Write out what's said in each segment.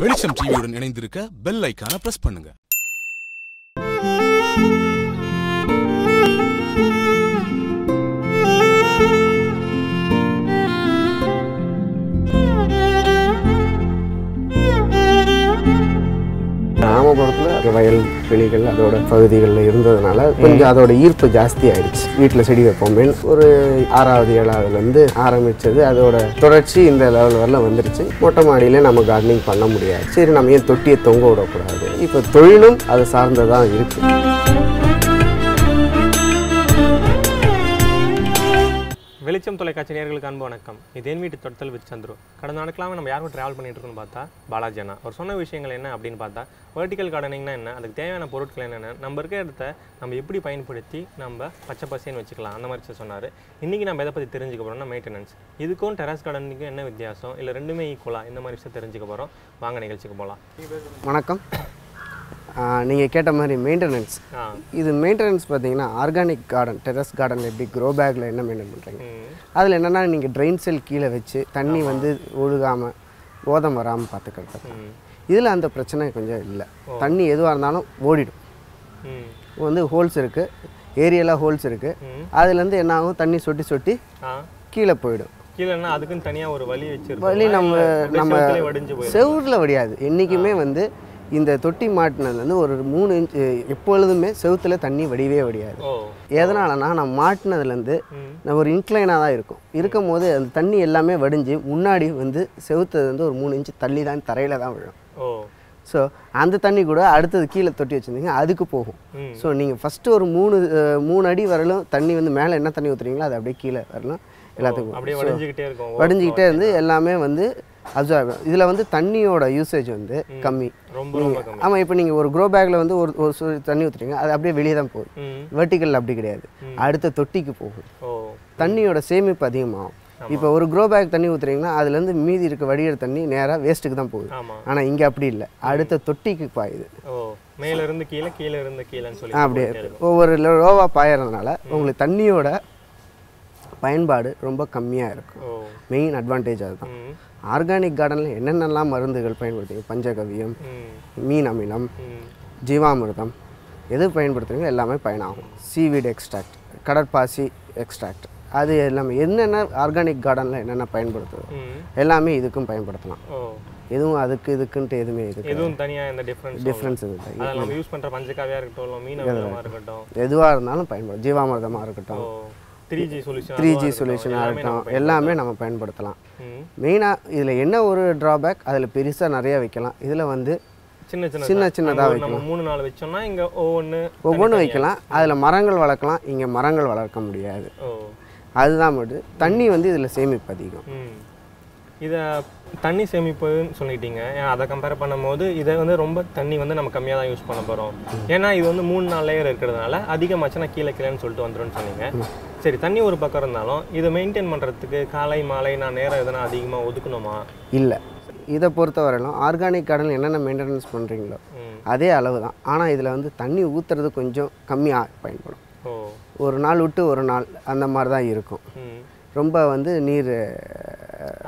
வெளிச்சம் டிவியுடன் இணைந்திருக்க பெல் ஐக்கான பிரஸ் பண்ணுங்க. படத்தில் வயல் வெளிகள் அதோட பகுதிகளில் இருந்ததுனால கொஞ்சம் அதோட ஈர்ப்பு ஜாஸ்தி ஆயிடுச்சு. வீட்டில் செடி வைப்போமே ஒரு ஆறாவது ஏழாவதுலேருந்து ஆரம்பிச்சது. அதோட தொடர்ச்சி இந்த லெவல் வரல வந்துருச்சு. மொட்டை மாடியிலே நம்ம கார்டனிங் பண்ண முடியாது. சரி நம்ம ஏன் தொட்டியை தொங்க விடக்கூடாது? இப்போ தொழிலும் அது சார்ந்ததான் இருக்குது வெளிச்சம் தொலைக்காட்சி நேர்களுக்கு அன்பு வணக்கம். இது என் வீட்டு தொட்டல் வித் சந்துரு. கடந்த நாட்களாக நம்ம யாரும் ட்ராவல் பண்ணிட்டு இருக்கோம்னு பார்த்தா பாலாஜி அண்ணா. அவர் சொன்ன விஷயங்கள் என்ன அப்படின்னு பார்த்தா வெர்டிக்கல் கார்டனிங்னா என்ன அதுக்கு தேவையான பொருட்கள் என்னென்ன நம்ம இருக்கிற இடத்த நம்ம எப்படி பயன்படுத்தி நம்ம பச்சை பசேன்னு வச்சுக்கலாம். அந்த மாதிரி சொன்னார். இன்றைக்கி நம்ம எதை பற்றி தெரிஞ்சுக்க போகிறோம்னா மெயின்டெனன்ஸ் இதுக்கும் டெரஸ் கார்டனிங்கும் என்ன வித்தியாசம்? இல்லை ரெண்டுமே ஈக்குவலாக இந்த மாதிரி விஷயம் தெரிஞ்சுக்க போகிறோம் வாங்க நிகழ்ச்சிக்கு போகலாம் வணக்கம். நீங்கள் கேட்ட மாதிரி மெயின்டெனன்ஸ் இது மெயின்டெனன்ஸ் பார்த்தீங்கன்னா ஆர்கானிக் கார்டன் டெரஸ் கார்டன் எப்படி க்ரோ பேக்கில் என்ன மெயின்டைன் பண்ணுறீங்க அதில் என்னென்னா நீங்கள் ட்ரெயின் செல் கீழே வச்சு தண்ணி வந்து ஒழுகாமல் போதம் வராமல் பார்த்துக்கிறது இதில் அந்த பிரச்சனை கொஞ்சம் இல்லை. தண்ணி எதுவாக இருந்தாலும் ஓடிடும். வந்து ஹோல்ஸ் இருக்குது ஏரியலாக ஹோல்ஸ் இருக்குது அதுலேருந்து என்ன ஆகும்? தண்ணி சொட்டி சொட்டி கீழே போயிடும். அதுக்குன்னு தனியாக ஒரு வழி வச்சிருக்கோம் வழி நம்ம நம்ம செவுரில் வடியாது. என்றைக்குமே வந்து இந்த தொட்டி மாட்டினதுலேருந்து ஒரு மூணு இன்ச் எப்பொழுதுமே செவுத்துல தண்ணி வடியவே வடியாது. எதனாலனா நான் மாட்டினதுலேருந்து நம்ம ஒரு இன்க்ளைனாக தான் இருக்கும். இருக்கும் போது அந்த தண்ணி எல்லாமே வடிஞ்சு முன்னாடி வந்து செவுத்தது வந்து ஒரு மூணு இன்ச்சு தள்ளி தான் தரையில் தான் விழும். ஸோ அந்த தண்ணி கூட அடுத்தது கீழே தொட்டி வச்சுருந்தீங்க அதுக்கு போகும். ஸோ நீங்கள் ஃபஸ்ட்டு ஒரு மூணு மூணு அடி வரலும் தண்ணி வந்து மேலே என்ன தண்ணி ஊற்றுறீங்களோ அது அப்படியே கீழே வரலும் எல்லாத்துக்கும் வடிஞ்சிக்கிட்டே இருந்து எல்லாமே வந்து அப்சர்வ் இதில் வந்து தண்ணியோட யூசேஜ் வந்து கம்மி. ஆமாம் இப்போ நீங்கள் ஒரு க்ரோ பேக்கில் வந்து ஒரு ஒரு தண்ணி ஊற்றுறீங்க அது அப்படியே வெளியே தான் போகுது. வெர்டிக்கல் அப்படி கிடையாது. அடுத்த தொட்டிக்கு போகும் தண்ணியோட சேமிப்பு அதிகமாகும். இப்போ ஒரு க்ரோ பேக் தண்ணி ஊற்றுறீங்கன்னா அதுலேருந்து மீதி இருக்க வடிகிற தண்ணி நேராக வேஸ்ட்டுக்கு தான் போகுது. ஆனால் இங்கே அப்படி இல்லை. அடுத்த தொட்டிக்கு பாயுது. ஓ மேல இருந்து கீழே கீழே இருந்து கீழேன்னு சொல்லி அப்படியே. ஒவ்வொரு லோவாக பாயறதுனால உங்களுக்கு தண்ணியோட பயன்பாடு ரொம்ப கம்மியாக இருக்கும் மெயின் அட்வான்டேஜ் அதுதான். ஆர்கானிக் கார்டனில் என்னென்னலாம் மருந்துகள் பயன்படுத்துங்க பஞ்சகவியம் மீன் அமிலம் ஜீவாமிர்தம் எது பயன்படுத்துறீங்க எல்லாமே பயனாகும். சீவீட் எக்ஸ்ட்ராக்ட் கடற்பாசி எக்ஸ்ட்ராக்ட் அது எல்லாமே என்னென்ன ஆர்கானிக் கார்டனில் என்னென்ன பயன்படுத்துதோ எல்லாமே இதுக்கும் பயன்படுத்தலாம். எதுவும் அதுக்கு இதுக்குன்ட்டு எதுவுமே இதுக்கு எதுவும் தனியா இந்த டிஃபரன்ஸ் டிஃப்ரென்ஸ் இது நம்ம யூஸ் பண்ற பஞ்சகாவியா இருக்கட்டும் மீன் இருக்கட்டும். எதுவாக இருந்தாலும் பயன்படும். ஜீவாமிர்தமாக இருக்கட்டும். Three G solution three G சொல்யூஷனாக இருக்கட்டும் எல்லாமே நம்ம பயன்படுத்தலாம். மெயினாக இதில் என்ன ஒரு ட்ராபேக் அதில் பெருசாக நிறைய வைக்கலாம். இதில் வந்து சின்ன சின்ன சின்ன சின்னதாக நம்ம மூணு நாள் வச்சோம்னா இங்க ஒவ்வொன்று ஒவ்வொன்றும் வைக்கலாம். அதில் மரங்கள் வளர்க்கலாம். இங்கே மரங்கள் வளர்க்க முடியாது. அதுதான் மட்டும். தண்ணி வந்து இதில் சேமிப்பு அதிகம். இதை தண்ணி சேமிப்புன்னு சொல்லிட்டீங்க. ஏன் அதை கம்பேர் பண்ணும்போது இதை வந்து ரொம்ப தண்ணி வந்து நம்ம கம்மியாக தான் யூஸ் பண்ண போகிறோம் ஏன்னா இது வந்து மூணு நாலு லேயர் இருக்கிறதுனால அதிகமாச்சுன்னா கீழே கீழேன்னு சொல்லிட்டு வந்துரும்னு சொன்னீங்க. சரி தண்ணி ஒரு பக்கம் இருந்தாலும் இதை மெயின்டைன் பண்ணுறதுக்கு காலை மாலை நான் நேரம் எதனா அதிகமாக ஒதுக்கணுமா? இல்லை. இதை பொறுத்த வரையிலும் ஆர்கானிக் கார்டன் என்னென்ன மெயின்டெனன்ஸ் பண்ணுறீங்களோ அதே அளவு தான் ஆனால் இதில் வந்து தண்ணி ஊற்றுறது கொஞ்சம் கம்மியாக பயன்படும். ஒரு நாள் விட்டு ஒரு நாள் அந்த மாதிரி தான் இருக்கும் ரொம்ப வந்து நீர்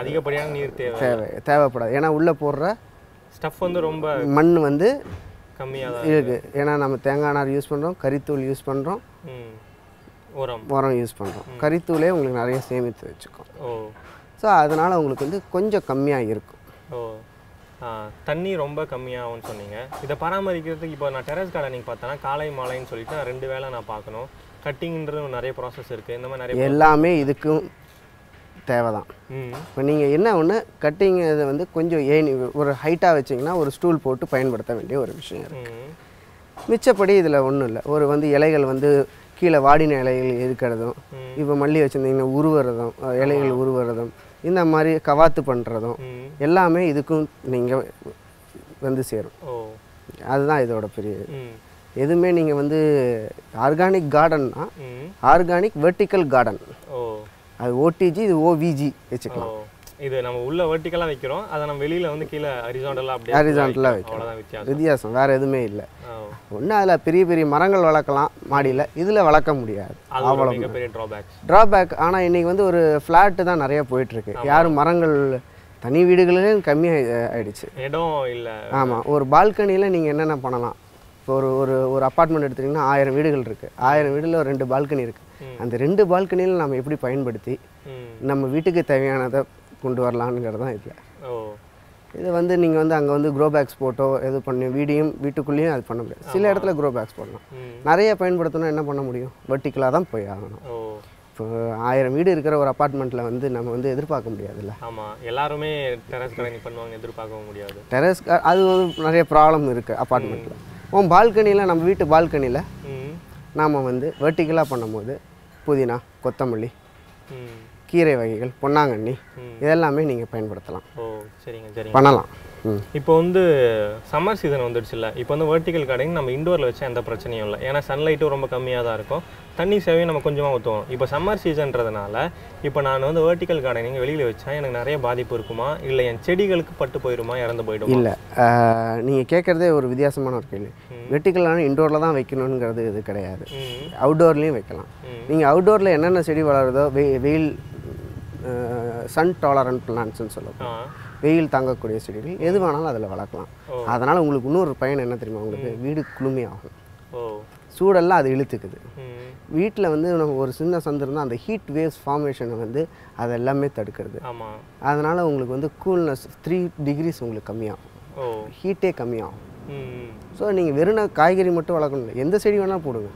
அதிகப்படியான நீர் தேவை. தேவை தேவைப்படாது. ஏன்னா உள்ளே போடுற ஸ்டஃப் வந்து ரொம்ப மண் வந்து கம்மியாக இருக்குது. ஏன்னா நம்ம தேங்காய் நார் யூஸ் பண்ணுறோம் கறித்தூள் யூஸ் பண்ணுறோம் உரம். உரம் யூஸ் பண்ணுறோம் கறித்தூளே உங்களுக்கு நிறைய சேமித்து வச்சுக்கும். ஓ. ஸோ அதனால் உங்களுக்கு வந்து கொஞ்சம் கம்மியாக இருக்கும். ஓ. தண்ணி ரொம்ப கம்மியாகும்னு சொன்னீங்க. இதை பராமரிக்கிறதுக்கு இப்போ நான் டெரஸ் கார்டனிங் பார்த்தேன்னா காலை மாலைன்னு சொல்லிட்டு ரெண்டு வேளை நான் பார்க்கணும். கட்டிங்ன்றது நிறைய ப்ராசஸ் இருக்குது இந்த மாதிரி நிறைய எல்லாமே இதுக்கும் தேவை தான் இப்போ நீங்கள் என்ன ஒன்று கட்டிங் இது வந்து கொஞ்சம் ஏணி ஒரு ஹைட்டாக வச்சிங்கன்னா ஒரு ஸ்டூல் போட்டு பயன்படுத்த வேண்டிய ஒரு விஷயம் இருக்குது மிச்சப்படி இதில் ஒன்றும் இல்லை. ஒரு வந்து இலைகள் வந்து கீழே வாடின இலைகள் இருக்கிறதும். இப்போ மல்லி வச்சுருந்தீங்கன்னா உருவுறதும் இலைகள் உருவுறதும் இந்த மாதிரி கவாத்து பண்ணுறதும் எல்லாமே இதுக்கும் நீங்கள் வந்து சேரும். அதுதான் இதோட பெரிய எதுவுமே நீங்கள் வந்து ஆர்கானிக் கார்டன்னா ஆர்கானிக் வெர்டிக்கல் கார்டன். அது ஓடிஜி இது ஓவிஜி வச்சுக்கலாம். இது நம்ம உள்ள வெர்டிக்கலாக வைக்கிறோம். அதை நம்ம வெளியில வந்து கீழே ஹரிசாண்டலாக அப்படியே ஹரிசாண்டலாக வைக்கிறோம். வித்தியாசம். வித்தியாசம். வேறு எதுவுமே இல்லை. ஒன்று அதில் பெரிய பெரிய மரங்கள் வளர்க்கலாம். மாடியில். இதில் வளர்க்க முடியாது. அது ஒரு மிகப்பெரிய ட்ராபேக்ஸ் ட்ராபேக் ஆனால் இன்னைக்கு வந்து ஒரு ஃப்ளாட்டு தான் நிறைய போயிட்டுருக்கு. யாரும் மரங்கள் தனி வீடுகளே கம்மி ஆயிடுச்சு. இடம் இல்லை. ஆமாம் ஒரு பால்கனியில் நீங்கள் என்னென்ன பண்ணலாம்? இப்போ ஒரு ஒரு ஒரு அப்பார்ட்மெண்ட் எடுத்துட்டிங்கன்னா ஆயிரம் வீடுகள் இருக்குது ஆயிரம் வீடில் ஒரு ரெண்டு பால்கனி இருக்குது அந்த ரெண்டு பால்கனியில் நம்ம எப்படி பயன்படுத்தி நம்ம வீட்டுக்கு தேவையானதை கொண்டு வரலான்ங்கிறது தான் இதில் இது வந்து நீங்கள் வந்து அங்கே வந்து க்ரோ பேக்ஸ் போட்டோ இது பண்ணி வீடியும் வீட்டுக்குள்ளேயும் அது பண்ண முடியாது. சில இடத்துல க்ரோ பேக்ஸ் போடலாம். நிறைய பயன்படுத்தணும் என்ன பண்ண முடியும்? வெர்டிக்கலாக தான் போய் ஆகணும். இப்போ ஆயிரம் வீடு இருக்கிற ஒரு அப்பார்ட்மெண்ட்டில் வந்து நம்ம வந்து எதிர்பார்க்க முடியாதுல்ல. ஆமாம் எல்லாருமே டெரஸ் கார்டனிங் பண்ணுவாங்க எதிர்பார்க்கவும் முடியாது. டெரஸ் அது வந்து நிறைய ப்ராப்ளம் இருக்குது அப்பார்ட்மெண்ட்டில் உன் பால்கனியில் நம்ம வீட்டு பால்கனியில் நாம் வந்து வெர்டிக்கலாக பண்ணும்போது புதினா கொத்தமல்லி கீரை வகைகள் பொன்னாங்கண்ணி. இதெல்லாமே நீங்கள் பயன்படுத்தலாம். ஓ சரிங்க சரிங்க. பண்ணலாம். இப்போ வந்து சம்மர் சீசன் வந்துடுச்சுல்ல. இப்போ வந்து வெர்டிக்கல் கார்டனிங் நம்ம இண்டோரில் வச்சா எந்த பிரச்சனையும் இல்லை. ஏன்னா சன்லைட்டும் ரொம்ப கம்மியாக தான் இருக்கும். தண்ணி சேவையும் நம்ம கொஞ்சமாக ஊற்றுவோம் இப்போ சம்மர் சீசன்றதுனால இப்போ நான் வந்து வெர்டிக்கல் கார்டனிங் வெளியில் வச்சா எனக்கு நிறைய பாதிப்பு இருக்குமா? இல்லை என் செடிகளுக்கு பட்டு போயிடுமா இறந்து போயிடுமா? இல்லை. நீங்கள் கேட்குறதே ஒரு வித்தியாசமான ஒரு கேள்வி. வெர்டிக்கலான இண்டோரில் தான் வைக்கணுங்கிறது இது கிடையாது. அவுட்டோர்லேயும் வைக்கலாம். நீங்கள் அவுட்டோரில் என்னென்ன செடி வளருதோ வெய் வெயில் சன் டாலரண்ட் பிளான்ட்ஸ்னு சொல்லுவோம் வெயில் தாங்கக்கூடிய செடிகள் எது வேணாலும் அதில் வளர்க்கலாம். அதனால் உங்களுக்கு இன்னொரு பயன் என்ன தெரியுமா? உங்களுக்கு வீடு குளுமையாகும். சூடெல்லாம் அது இழுத்துக்குது. வீட்டில் வந்து நம்ம ஒரு சின்ன சந்து இருந்தால் அந்த ஹீட் வேவ்ஸ் ஃபார்மேஷனை வந்து அது எல்லாமே தடுக்கிறது. அதனால் உங்களுக்கு வந்து கூல்னஸ் த்ரீ டிகிரிஸ் உங்களுக்கு கம்மியாகும். ஹீட்டே கம்மியாகும். ஸோ நீங்கள் வெறும் காய்கறி மட்டும் வளர்க்கணும் எந்த செடி வேணால் போடுங்க.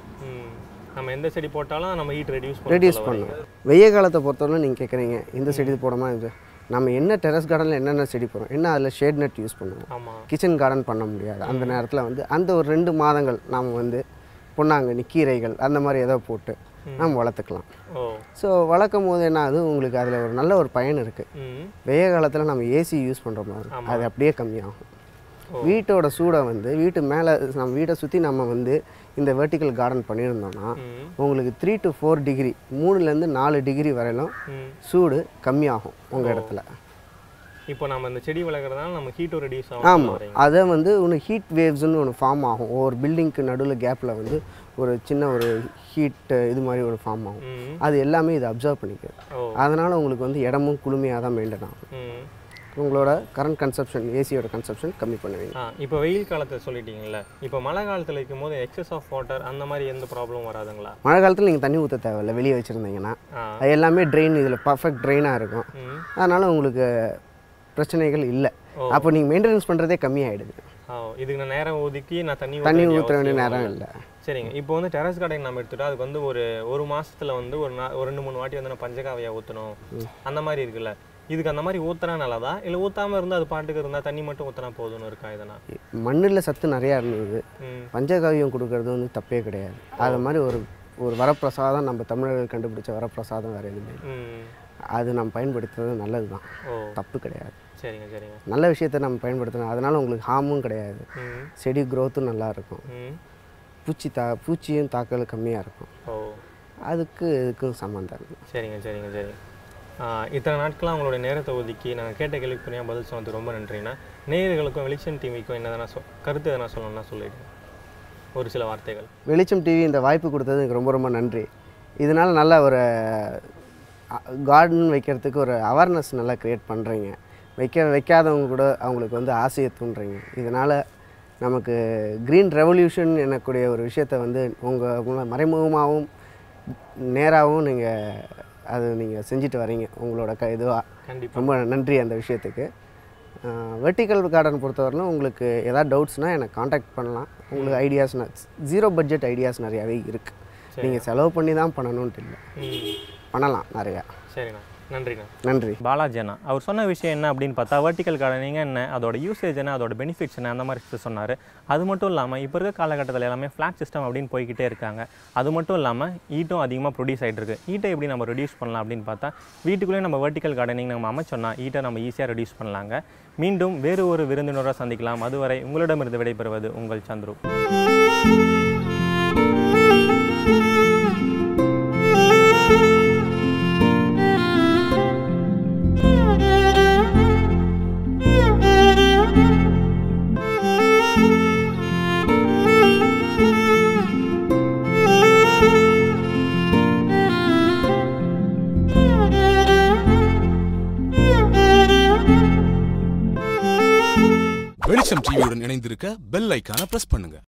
நம்ம எந்த செடி போட்டாலும் நம்ம ஹீட் ரெடியூஸ் ரெடியூஸ் பண்ணணும். வெய்ய காலத்தை பொறுத்தவரை நீங்கள் கேட்குறீங்க இந்த செடி போடாமா இது நம்ம என்ன டெரஸ் கார்டனில் என்னென்ன செடி போடுறோம் என்ன அதில் ஷேட் நெட் யூஸ் பண்ணுவோம்? கிச்சன் கார்டன் பண்ண முடியாது. அந்த நேரத்தில் வந்து அந்த ஒரு ரெண்டு மாதங்கள் நாம் வந்து பொன்னாங்கண்ணி கீரைகள் அந்த மாதிரி ஏதோ போட்டு நம்ம வளர்த்துக்கலாம். ஸோ வளர்க்கும் போது என்ன ஆகுது? உங்களுக்கு அதில் ஒரு நல்ல ஒரு பயன் இருக்குது வெய்ய காலத்தில் நம்ம ஏசி யூஸ் பண்ணுற மாதிரி அது அப்படியே கம்மியாகும். வீட்டோட சூடை வந்து வீட்டு மேலே நம்ம வீட்டை சுற்றி நம்ம வந்து இந்த வெர்டிக்கல் கார்டன் பண்ணியிருந்தோம்னா ம். உங்களுக்கு த்ரீ டு ஃபோர் டிகிரி மூணுலேருந்து நாலு டிகிரி வரையிலும் சூடு கம்மியாகும் உங்கள் இடத்துல. இப்போ நம்ம இந்த செடி வளர்க்குறதுனால நம்ம ஹீட்டும் ரெடியூஸ் ஆகும் ஆமாம் அதை வந்து ஒன்று ஹீட் வேவ்ஸ்னு ஒன்று ஃபார்ம் ஆகும். ஒவ்வொரு பில்டிங்க்கு நடுவில் கேப்பில் வந்து ஒரு சின்ன ஒரு ஹீட் இது மாதிரி ஒரு ஃபார்ம் ஆகும். அது எல்லாமே இது அப்சர்வ் பண்ணிக்குது ஓ. அதனால் உங்களுக்கு வந்து இடமும் குளுமையாக தான் மெயின்டைன் ஆகும் உங்களோட கரண்ட் கன்சப்ஷன் ஏசியோட கன்சப்ஷன் கம்மி பண்ணுவீங்க. இப்போ வெயில் காலத்தை சொல்லிட்டீங்கல்ல இப்போ மழை காலத்தில் இருக்கும்போது எக்ஸஸ் ஆஃப் வாட்டர் அந்த மாதிரி எந்த ப்ராப்ளமும் வராதுங்களா? மழை காலத்தில் நீங்கள் தண்ணி ஊற்ற தேவையில்ல வெளியே வச்சுருந்தீங்கன்னா. அது எல்லாமே ட்ரெயின் இதில் பர்ஃபெக்ட் ட்ரெயினாக இருக்கும். அதனால் உங்களுக்கு பிரச்சனைகள் இல்லை. அப்போ நீங்கள் மெயின்டெனன்ஸ் பண்ணுறதே கம்மியாயிடுது. ஆ இதுக்கு நான் நேரம் ஒதுக்கி நான் தண்ணி தண்ணி வேண்டிய ஊற்ற வேண்டிய நேரம் இல்லை. சரிங்க இப்போ வந்து டெரஸ் கார்டன் நம்ம எடுத்துட்டா அதுக்கு வந்து ஒரு ஒரு மாசத்துல வந்து ஒரு ஒரு ரெண்டு மூணு வாட்டி வந்து நான் பஞ்சகாவியா ஊற்றணும் அந்த மாதிரி இருக்குல்ல. இதுக்கு அந்த மாதிரி ஊத்துனா நல்லதா? இல்லை ஊத்தாம இருந்தா அது பாட்டுக்கு இருந்தா தண்ணி மட்டும் ஊற்றினா போதும்னு இருக்கா இதனா மண்ணில் சத்து நிறையா இருந்தது. பஞ்சகாவியம் கொடுக்கறது வந்து தப்பே கிடையாது. அது மாதிரி ஒரு ஒரு வரப்பிரசாதம் நம்ம தமிழர்கள் கண்டுபிடிச்ச வரப்பிரசாதம் வேறு எதுவுமே அது நம்ம பயன்படுத்துறது நல்லது தான். தப்பு கிடையாது. சரிங்க சரிங்க. நல்ல விஷயத்தை நம்ம பயன்படுத்தணும். அதனால் உங்களுக்கு ஹார்மும் கிடையாது. செடி க்ரோத்தும் நல்லா இருக்கும். ம். பூச்சி தா பூச்சியும் தாக்கல் கம்மியாக இருக்கும். அதுக்கு இதுக்கும் சம்மந்தம் சரிங்க சரிங்க சரி ஆ, இத்தனை நாட்களாக அவங்களோட நேரத்தை ஒதுக்கி நாங்கள் கேட்ட கேள்விக்கு பதில் சொன்னது ரொம்ப நன்றிண்ணா. நேயர்களுக்கும் வெளிச்சம் டிவிக்கும் என்ன சொ கருத்து எதனா சொல்லணும்னா சொல்லிடுங்க. ஒரு சில வார்த்தைகள். வெளிச்சம் டிவி இந்த வாய்ப்பு கொடுத்தது எனக்கு ரொம்ப ரொம்ப நன்றி. இதனால் நல்ல ஒரு கார்டன் வைக்கிறதுக்கு ஒரு அவேர்னஸ் நல்லா க்ரியேட் பண்ணுறீங்க வைக்க வைக்காதவங்க கூட அவங்களுக்கு வந்து ஆசையை தூண்டுறீங்க. இதனால் நமக்கு க்ரீன் ரெவல்யூஷன் எனக்கூடிய ஒரு விஷயத்தை வந்து உங்கள் மறைமுகமாகவும் நேராகவும் நீங்கள் அது நீங்கள் செஞ்சுட்டு வரீங்க. உங்களோட க இதுவாக ரொம்ப நன்றி அந்த விஷயத்துக்கு. வெர்டிக்கல் கார்டன் பொறுத்தவரையிலும் உங்களுக்கு ஏதாவது டவுட்ஸ்னால் எனக்கு காண்டாக்ட் பண்ணலாம். உங்களுக்கு ஐடியாஸ் ஜீரோ பட்ஜெட் ஐடியாஸ் நிறையாவே இருக்குது நீங்கள் செலவு பண்ணி தான் பண்ணணுன்ட்டு இல்லை பண்ணலாம் நிறையா. சரிண்ணா. நன்றிண்ணா நன்றி. பாலாஜி அண்ணா அவர் சொன்ன விஷயம் என்ன அப்படின்னு பார்த்தா வெர்டிக்கல் கார்டனிங் என்ன அதோட யூசேஜ் என்ன அதோட பெனிஃபிட்ஸ் என்ன அந்த மாதிரி சொன்னார். அது மட்டும் இல்லாமல் இப்போ இருக்க காலகட்டத்தில் எல்லாமே ஃப்ளாட் சிஸ்டம் அப்படின்னு போய்கிட்டே இருக்காங்க. அது மட்டும் இல்லாமல் ஈட்டும் அதிகமாக ப்ரொடியூஸ் ஆகிட்டு இருக்கு. ஈட்டை எப்படி நம்ம ரெடியூஸ் பண்ணலாம் அப்படின்னு பார்த்தா வீட்டுக்குள்ளேயே நம்ம வெர்டிக்கல் கார்டனிங் நம்ம அமைச்சோன்னா ஈட்டை நம்ம ஈஸியாக ரெடியூஸ் பண்ணலாங்க. மீண்டும் வேறு ஒரு விருந்தினராக சந்திக்கலாம். அதுவரை உங்களிடமிருந்து விடைபெறுவது உங்கள் சந்துரு. பெல் ஐக்கான பிரஸ் பண்ணுங்க.